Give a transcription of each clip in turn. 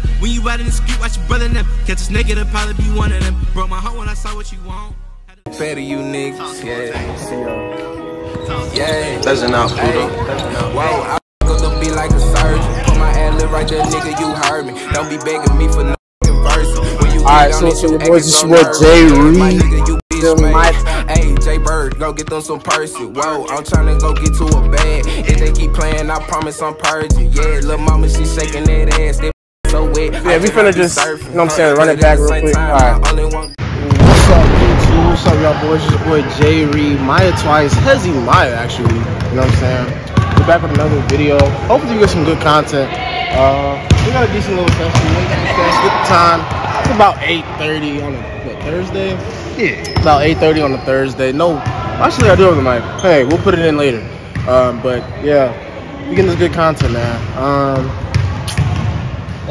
the street, watch your brother them. Catch us naked, I'll probably be one of them. Broke my heart when I saw what you want. Better you niggas, yeah. Yeah. Doesn't out, Pluto. Whoa, I gonna be like a surgeon. Put my ad lib right there, nigga, you heard me. Don't be begging me for no verse. When you Alright, so- so your boys, this is what J Reed. Feel me? Hey, Jay Bird, go get them some Percy. Whoa, I'm tryna go get to a bag. If they keep playing, I promise I'm purging. Yeah, little mama, she shaking that ass. That so wet. Yeah, we finna just, you know what I'm saying, run it back real quick. Alright. Alright. What's up, YouTube? What's up, y'all boys? It's your boy J Reed, Maya twice, Hezzy Maya, actually. You know what I'm saying? We're back with another video. Hopefully, you get some good content. Uh, we got a decent little session. Late night fest. Good time. It's about 8:30 on a what, Thursday. Yeah. About 8:30 on a Thursday. No, actually, I do have the mic. Hey, we'll put it in later. Um, but yeah, we getting this good content, man. Um,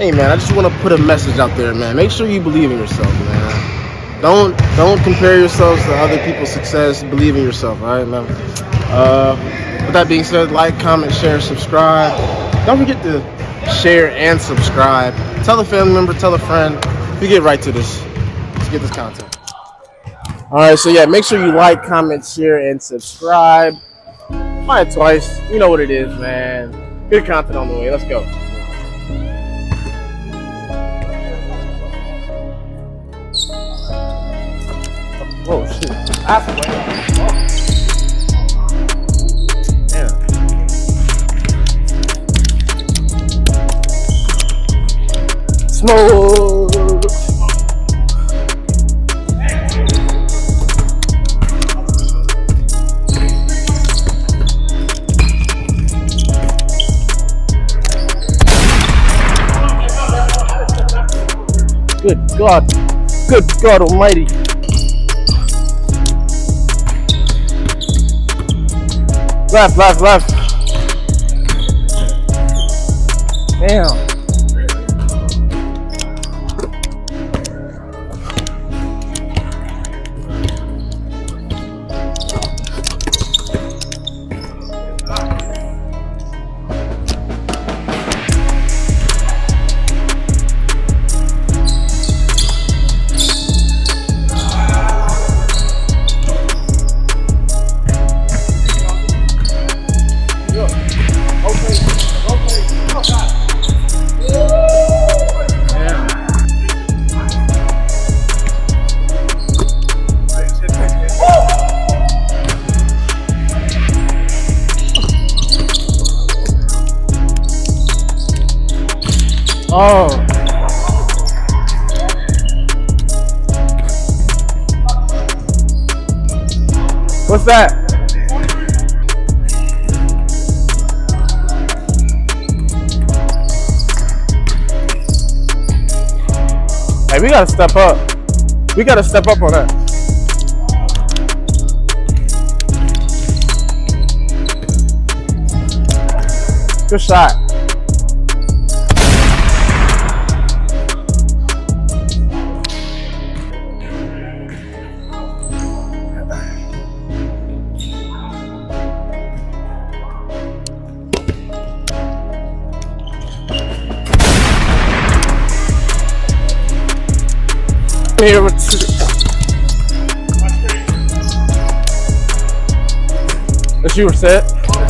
hey, man, I just want to put a message out there, man. Make sure you believe in yourself, man. Don't don't compare yourselves to other people's success. Believe in yourself, all right, man. Uh, with that being said, like, comment, share, subscribe. Don't forget to share and subscribe. Tell a family member, tell a friend. We get right to this. Let's get this content. All right, so yeah, make sure you like, comment, share, and subscribe. Try it twice. You know what it is, man. Good content on the way. Let's go. Oh shit. Apple. Damn. Smoke. Good God. Good God Almighty. Left, left, left. Damn. Oh. What's that? Hey, we gotta step up. We gotta step up on that. Good shot. Here you were set.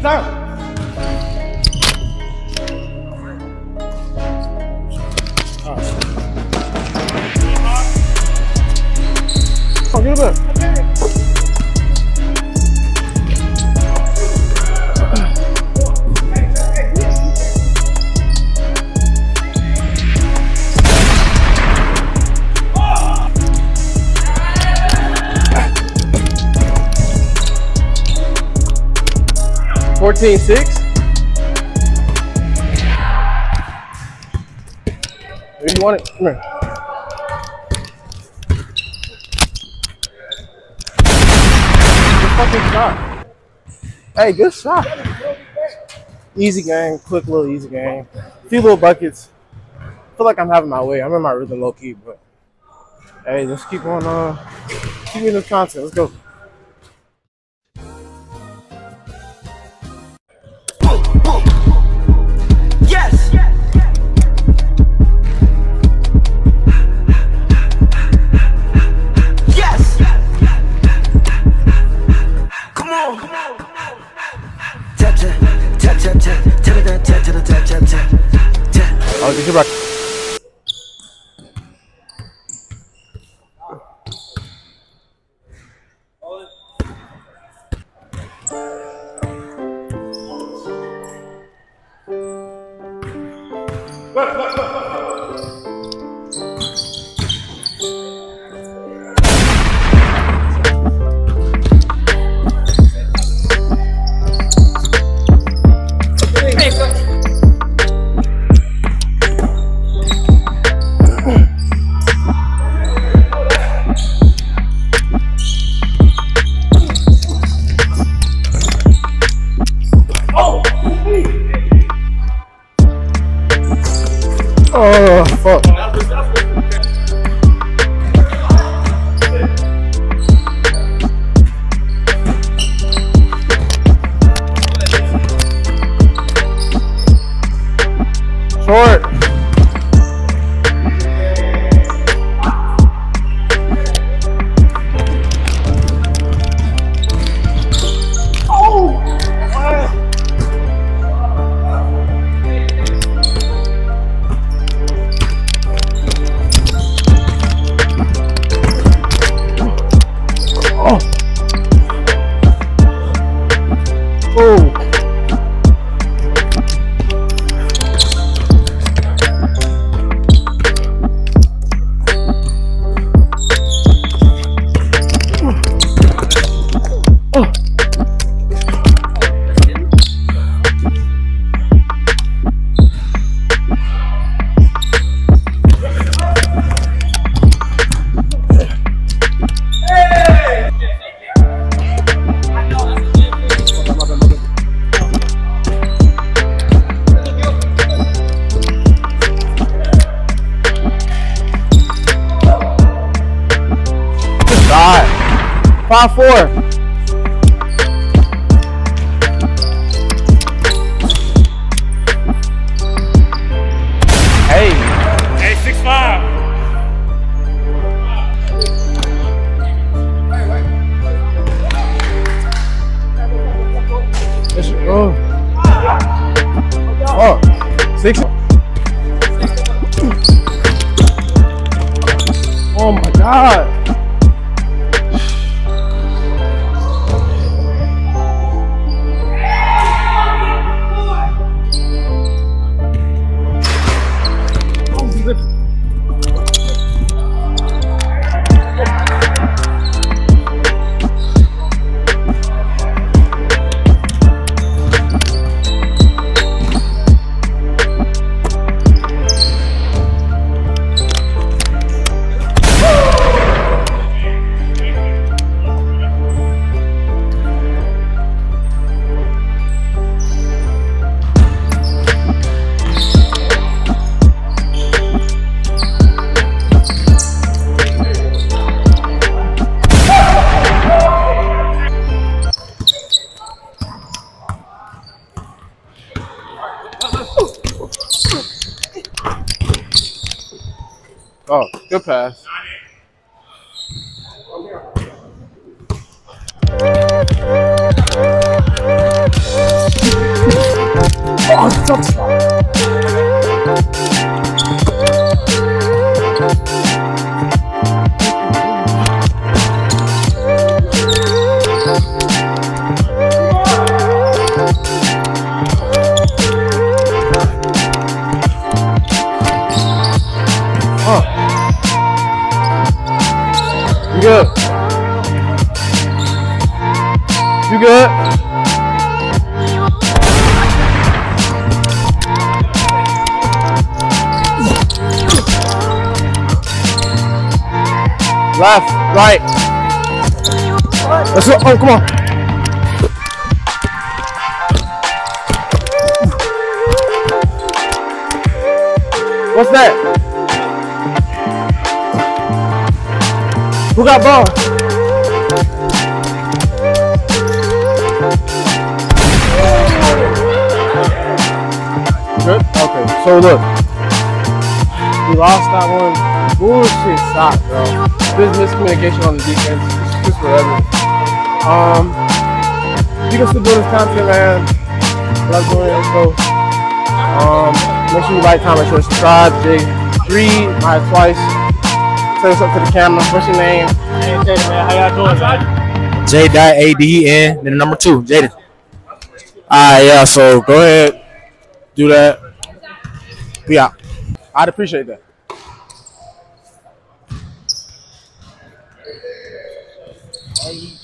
三，二，好，兄们。14 6. You want it? Come here. Good fucking shot. Hey, good shot. Easy game, quick little easy game. A few little buckets. I feel like I'm having my way. I'm in my rhythm low key, but hey, let's keep on uh keep in this content. Let's go. Shot. Five four. Hey. Hey, six five. Oh. Oh. Six. Oh my god. Oh, good pass. Oh. Left, right. Let's go. Oh, come on. What's that? Who got ball? Good? Okay, so look. We lost that one. Bullshit stop, bro. This miscommunication on the defense. It's just whatever. Um, you can still do this content, man. Love doing it. Let's go. Um, make sure you like, comment, share, subscribe. Jay, read my twice. Say what's up to the camera. What's your name? Hey, Jaden, man, how y'all doing, man? J dot A D E N then the number two, Jaden. Alright, yeah, so go ahead. Do that. We out. I'd appreciate that. Aí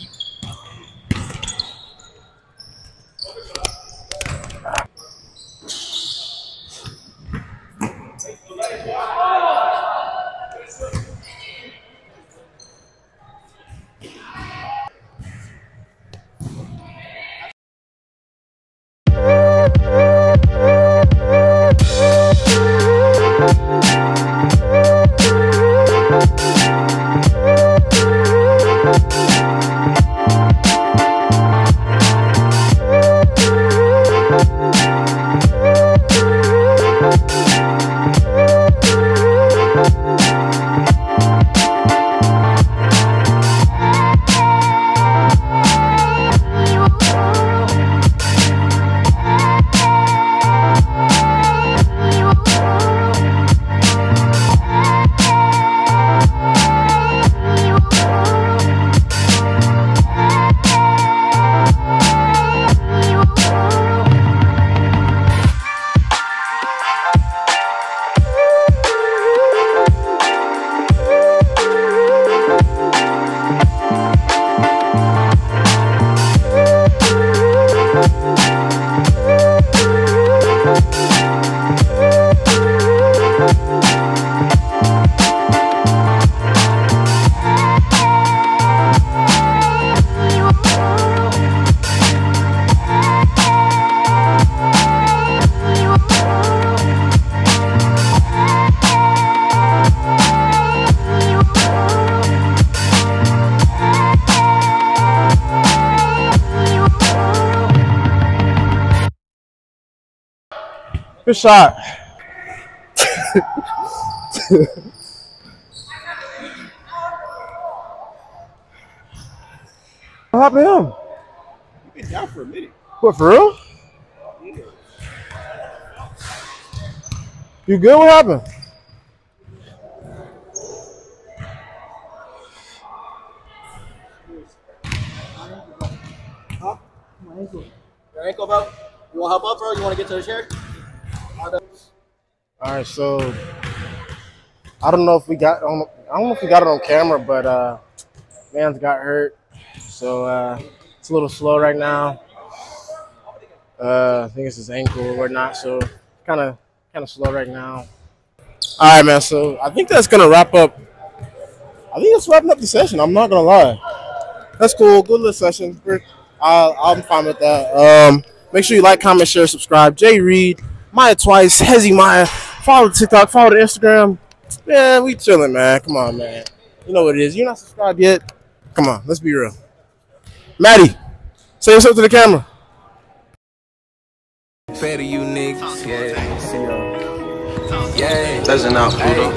Good shot. what happened to him? Been down for a minute. What, for real? You good? What happened? Your ankle, bro. You want to help up, bro? You want to get to the chair? All right, so I don't know if we got on. I don't know if we got it on camera, but uh, man's got hurt, so uh, it's a little slow right now. Uh, I think it's his ankle or whatnot, so kind of kind of slow right now. All right, man. So I think that's gonna wrap up. I think that's wrapping up the session. I'm not gonna lie. That's cool. Good little session. I'm fine with that. Um, make sure you like, comment, share, subscribe. J Reed, Maya Twice, Hezzy Maya. Follow the TikTok, follow the Instagram. Man, we chilling, man. Come on, man. You know what it is. You're not subscribed yet. Come on, let's be real. Maddie, say what's up to the camera. Fair to you niggas, yeah. Yeah. Doesn't out, Hey, Pluto.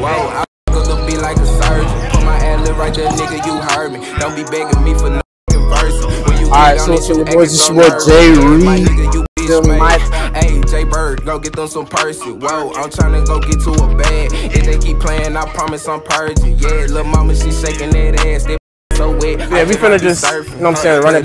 whoa, I gonna be like a surgeon. Put my ad lib right there, nigga, you heard me. Don't be begging me for no verse. When you All right, so- on it, so your boys, it's so your boy nervous. Jay My Reed. Feel my- Hey, Jay Bird, go get them some Percy. Whoa, I'm tryna go get to a bag. If they keep playing, I promise I'm purging. Yeah, little mama, she shaking that ass. That so wet. Yeah, we finna just, you know what I'm saying, run it